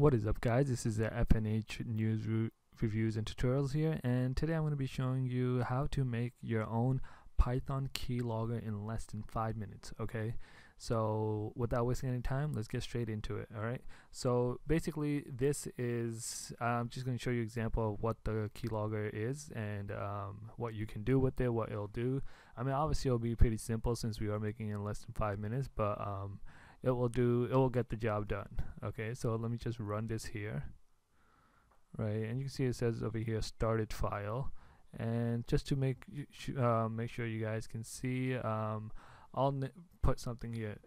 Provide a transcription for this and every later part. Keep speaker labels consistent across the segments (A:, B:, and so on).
A: What is up guys, this is the FNH News Re Reviews and Tutorials here and today I'm going to be showing you how to make your own Python keylogger in less than 5 minutes, okay? So without wasting any time, let's get straight into it, alright? So basically this is, I'm just going to show you an example of what the keylogger is and um, what you can do with it, what it'll do. I mean obviously it'll be pretty simple since we are making it in less than 5 minutes, but um, it will do it will get the job done. Okay so let me just run this here. Right and you can see it says over here started file. And just to make uh, make sure you guys can see um, I'll put something here.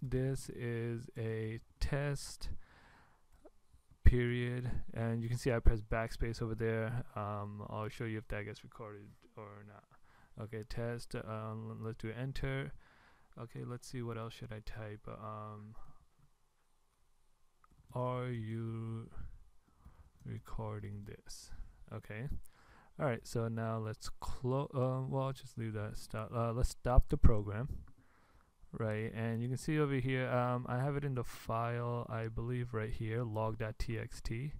A: This is a test period and you can see I press backspace over there. Um, I'll show you if that gets recorded or not. Okay test um, let's do enter okay let's see what else should I type. Um, are you recording this? Okay. Alright so now let's close uh, well I'll just leave that stop uh, let's stop the program. Right and you can see over here um, I have it in the file I believe right here log.txt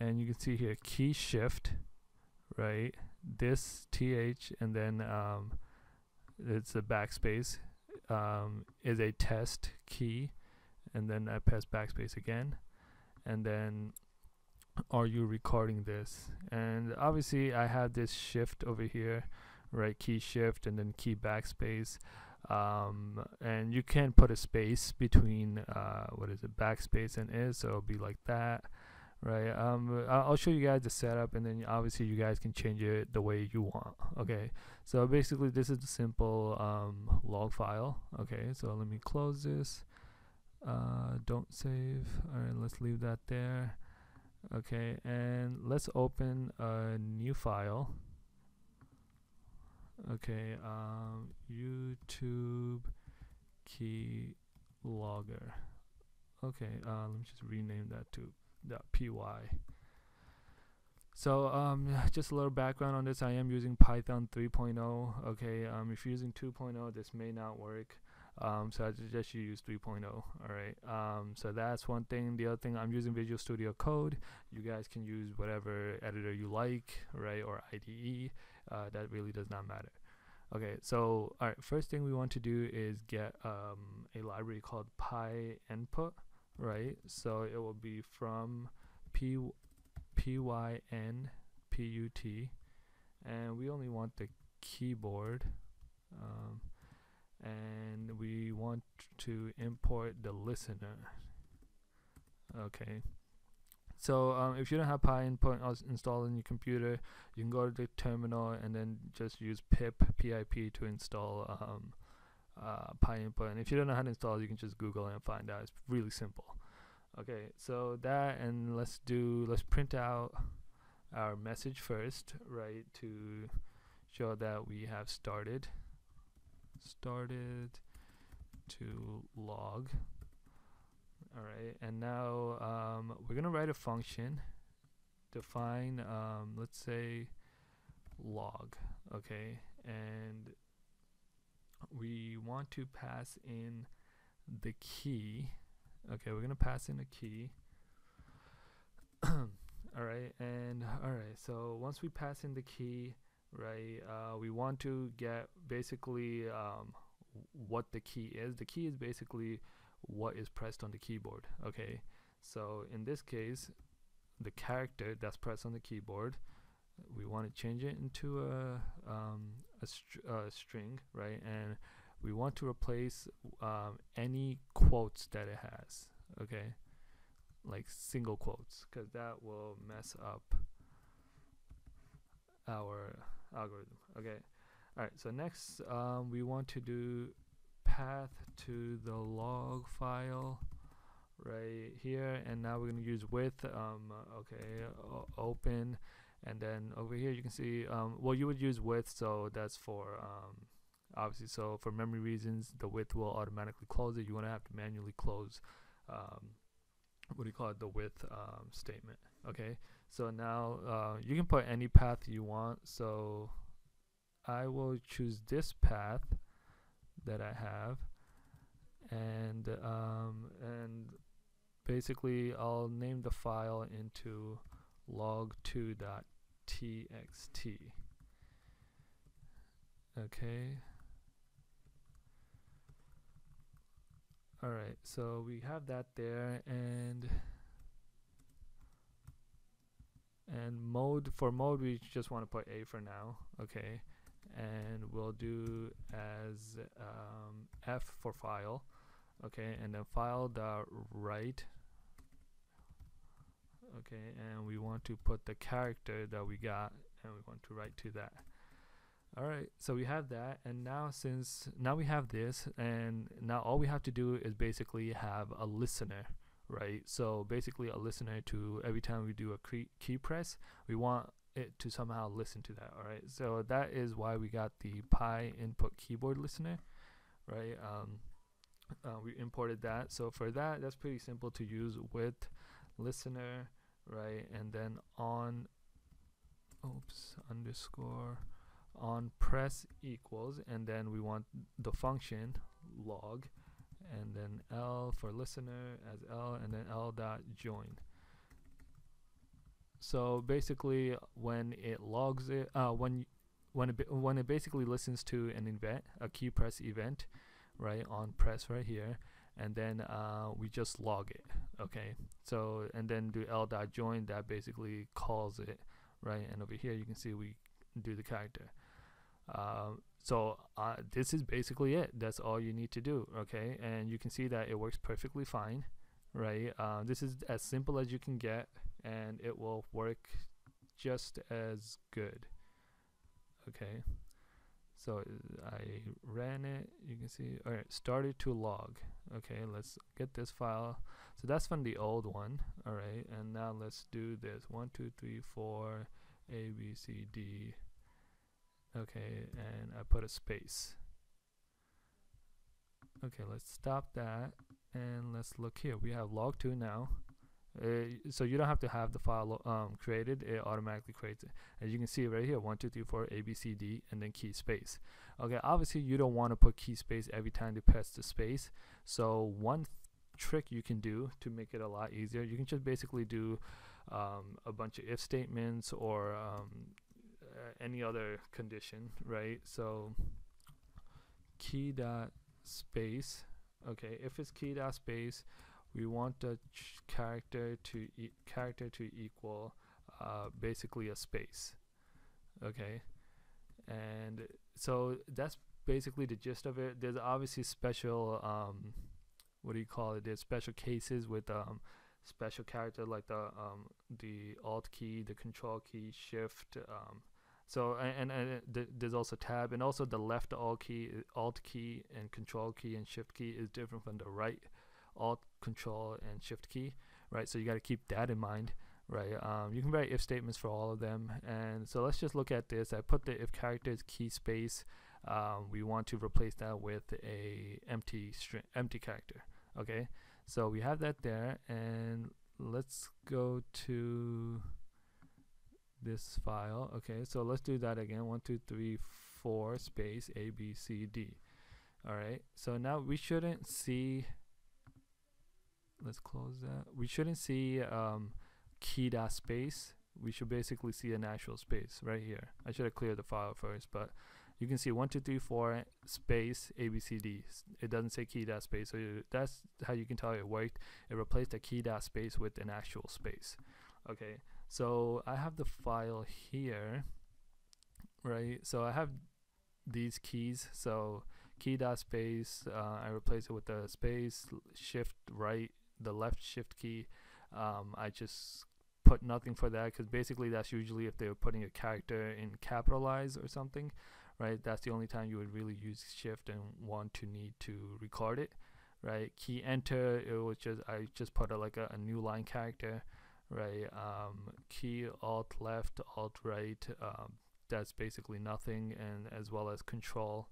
A: and you can see here key shift right this th and then um, it's a backspace um, is a test key and then I press backspace again and then are you recording this? And obviously I have this shift over here right key shift and then key backspace um, and you can put a space between uh, what is it backspace and is so it'll be like that right? Um i'll show you guys the setup and then obviously you guys can change it the way you want okay? So basically this is the simple um log file okay? So let me close this. Uh don't save. All right let's leave that there okay? And let's open a new file okay? Um youtube key logger okay? Uh, let me just rename that to py. So um, just a little background on this. I am using Python 3.0. Okay, um, if you're using 2.0, this may not work. Um, so I suggest you use 3.0. All right. Um, so that's one thing. The other thing, I'm using Visual Studio Code. You guys can use whatever editor you like, right, or IDE. Uh, that really does not matter. Okay, so all right. First thing we want to do is get um, a library called PyInput right? So it will be from p p y n p u t. And we only want the keyboard um, and we want to import the listener. Okay. So um, if you don't have PyInput installed in your computer you can go to the terminal and then just use pip pip to install um, uh, PyInput. And if you don't know how to install, you can just Google and find out. It's really simple. Okay, so that and let's do let's print out our message first, right? To show that we have started started to log. All right, and now um, we're gonna write a function define um, let's say log okay and we want to pass in the key. Okay we're gonna pass in a key. All right and all right so once we pass in the key right uh, we want to get basically um, what the key is. The key is basically what is pressed on the keyboard okay? So in this case the character that's pressed on the keyboard we want to change it into a, um, a, str a string, right? And we want to replace um, any quotes that it has, okay? Like single quotes, because that will mess up our algorithm, okay? All right, so next um, we want to do path to the log file right here and now we're going to use with um, okay open and then over here you can see um, well you would use width so that's for um, obviously so for memory reasons the width will automatically close it. You want to have to manually close um, what do you call it? The width um, statement okay? So now uh, you can put any path you want. So I will choose this path that I have. And um, and basically I'll name the file into log2.txt okay. Alright so we have that there and and mode for mode we just want to put a for now okay? And we'll do as um, f for file okay? And then file dot write okay and we want to put the character that we got and we want to write to that. Alright so we have that and now since now we have this and now all we have to do is basically have a listener right? So basically a listener to every time we do a key press we want it to somehow listen to that all right so that is why we got the pi input keyboard listener right? Um, uh, we imported that. So for that that's pretty simple to use with listener right? And then on oops underscore on press equals and then we want the function log and then L for listener as L and then L dot join. So basically when it logs it uh, when when it when it basically listens to an event a key press event right on press right here and then uh, we just log it okay? So and then do l dot join that basically calls it right? And over here you can see we do the character. Uh, so uh, this is basically it. That's all you need to do okay? And you can see that it works perfectly fine right? Uh, this is as simple as you can get and it will work just as good okay? So I ran it. You can see all right started to log okay let's get this file. So that's from the old one all right? And now let's do this. One two three four a b c d. Okay and I put a space. Okay let's stop that and let's look here. We have log2 now uh, so you don't have to have the file um, created. It automatically creates it. As you can see right here one two three four a b c d and then key space. Okay obviously you don't want to put key space every time you press the space. So one trick you can do to make it a lot easier you can just basically do um, a bunch of if statements or um, any other condition right? So key dot space okay if it's key dot space we want the character to e character to equal uh, basically a space okay? And so that's basically the gist of it. There's obviously special um, what do you call it? There's special cases with um, special character like the um, the alt key the control key shift um, so and, and, and th there's also tab and also the left alt key alt key and control key and shift key is different from the right alt control and shift key right? So you got to keep that in mind right? Um, you can write if statements for all of them. And so let's just look at this. I put the if characters key space um, we want to replace that with a empty string empty character okay? So we have that there and let's go to this file okay? So let's do that again. One two three four space a b c d all right? So now we shouldn't see let's close that. We shouldn't see um, key dot space. We should basically see an actual space right here. I should have cleared the file first but you can see 1 2 3 4 space abcd it doesn't say key dot space so you, that's how you can tell it worked. It replaced the key dot space with an actual space. Okay so I have the file here right? So I have these keys. So key dot space uh, I replace it with the space shift right the left shift key um, I just put nothing for that because basically that's usually if they're putting a character in capitalize or something right? That's the only time you would really use shift and want to need to record it right? Key enter it was just I just put a, like a, a new line character right? Um, key alt left alt right um, that's basically nothing and as well as control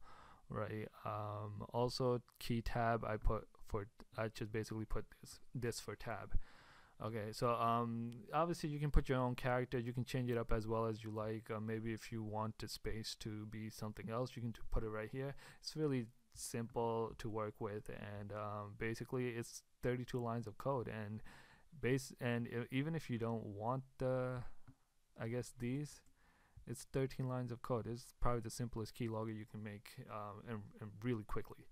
A: right? Um, also key tab I put for I just basically put this this for tab. Okay so um obviously you can put your own character you can change it up as well as you like uh, maybe if you want the space to be something else you can put it right here. It's really simple to work with and um, basically it's 32 lines of code and base and even if you don't want the I guess these it's 13 lines of code. It's probably the simplest keylogger you can make um, and, and really quickly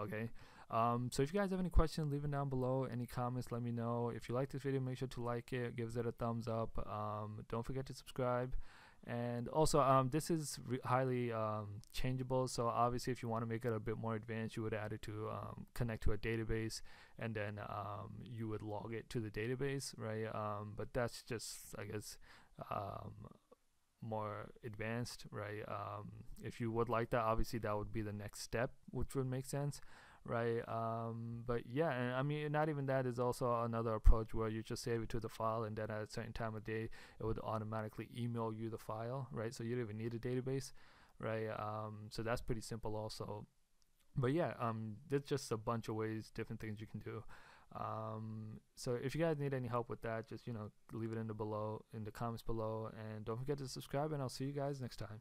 A: okay um, so if you guys have any questions leave them down below. Any comments let me know. If you like this video make sure to like it. Give it a thumbs up. Um, don't forget to subscribe. And also um, this is highly um, changeable. So obviously if you want to make it a bit more advanced you would add it to um, connect to a database and then um, you would log it to the database right? Um, but that's just I guess um, more advanced right? If you would like that obviously that would be the next step which would make sense right? Um, but yeah and i mean not even that is also another approach where you just save it to the file and then at a certain time of day it would automatically email you the file right? So you don't even need a database right? Um, so that's pretty simple also. But yeah um, there's just a bunch of ways different things you can do. Um, so if you guys need any help with that just you know leave it in the below in the comments below and don't forget to subscribe and i'll see you guys next time